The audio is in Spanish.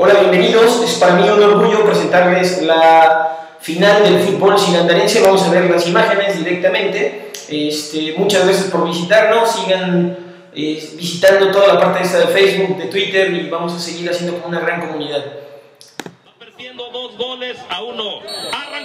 Hola, bienvenidos. Es para mí un orgullo presentarles la final del fútbol sigandarense. Vamos a ver las imágenes directamente. Este, muchas gracias por visitarnos. Sigan eh, visitando toda la parte esta de Facebook, de Twitter y vamos a seguir haciendo una gran comunidad. perdiendo dos goles a uno. ¡Arrancamos!